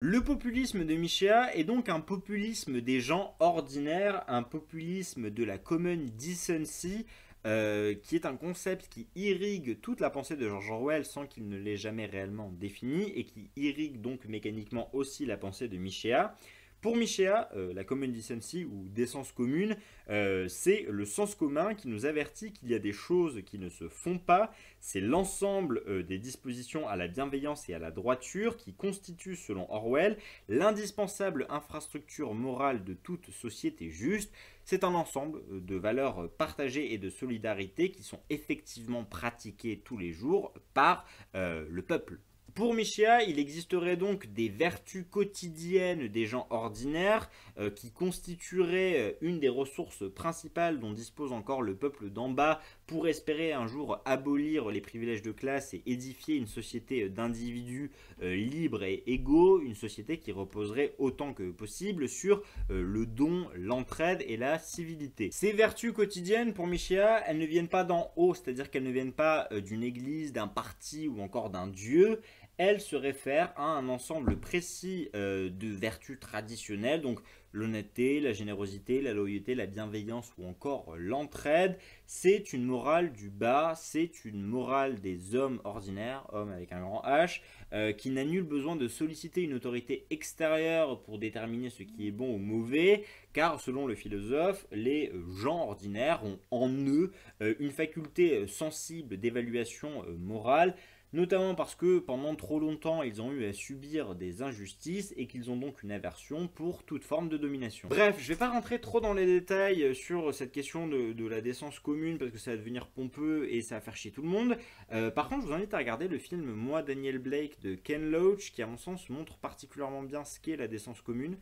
Le populisme de Michéa est donc un populisme des gens ordinaires, un populisme de la common decency, euh, qui est un concept qui irrigue toute la pensée de George Orwell sans qu'il ne l'ait jamais réellement défini, et qui irrigue donc mécaniquement aussi la pensée de Michéa. Pour Michéa, euh, la common decency ou décence commune, euh, c'est le sens commun qui nous avertit qu'il y a des choses qui ne se font pas. C'est l'ensemble euh, des dispositions à la bienveillance et à la droiture qui constituent, selon Orwell, l'indispensable infrastructure morale de toute société juste. C'est un ensemble de valeurs partagées et de solidarité qui sont effectivement pratiquées tous les jours par le peuple. Pour Michéa, il existerait donc des vertus quotidiennes des gens ordinaires euh, qui constitueraient euh, une des ressources principales dont dispose encore le peuple d'en bas pour espérer un jour abolir les privilèges de classe et édifier une société d'individus euh, libres et égaux, une société qui reposerait autant que possible sur le don, l'entraide et la civilité. Ces vertus quotidiennes, pour Michéa, elles ne viennent pas d'en haut, c'est-à-dire qu'elles ne viennent pas d'une église, d'un parti ou encore d'un dieu, elle se réfère à un ensemble précis euh, de vertus traditionnelles, donc l'honnêteté, la générosité, la loyauté, la bienveillance ou encore l'entraide. C'est une morale du bas, c'est une morale des hommes ordinaires, hommes avec un grand H, euh, qui n'a nul besoin de solliciter une autorité extérieure pour déterminer ce qui est bon ou mauvais, car selon le philosophe, les gens ordinaires ont en eux euh, une faculté sensible d'évaluation morale, notamment parce que pendant trop longtemps ils ont eu à subir des injustices et qu'ils ont donc une aversion pour toute forme de domination. Bref, je vais pas rentrer trop dans les détails sur cette question de, la décence commune parce que ça va devenir pompeux et ça va faire chier tout le monde. Euh, par contre, je vous invite à regarder le film Moi Daniel Blake de Ken Loach qui à mon sens montre particulièrement bien ce qu'est la décence commune.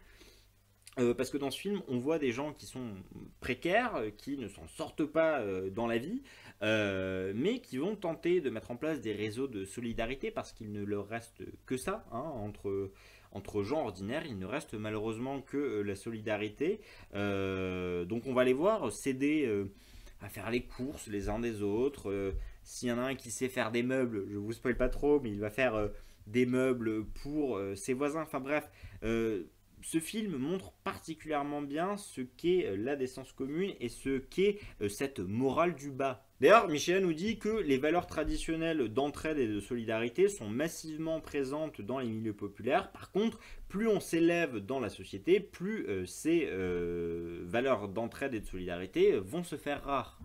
Euh, parce que dans ce film, on voit des gens qui sont précaires, qui ne s'en sortent pas euh, dans la vie, euh, mais qui vont tenter de mettre en place des réseaux de solidarité parce qu'il ne leur reste que ça hein, entre, entre gens ordinaires. Il ne reste malheureusement que la solidarité. donc on va les voir s'aider à faire les courses les uns des autres. S'il y en a un qui sait faire des meubles, je vous spoil pas trop, mais il va faire des meubles pour ses voisins. Enfin bref ce film montre particulièrement bien ce qu'est euh, la décence commune et ce qu'est euh, cette morale du bas. D'ailleurs, Michel nous dit que les valeurs traditionnelles d'entraide et de solidarité sont massivement présentes dans les milieux populaires. Par contre, plus on s'élève dans la société, plus euh, ces valeurs d'entraide et de solidarité vont se faire rares.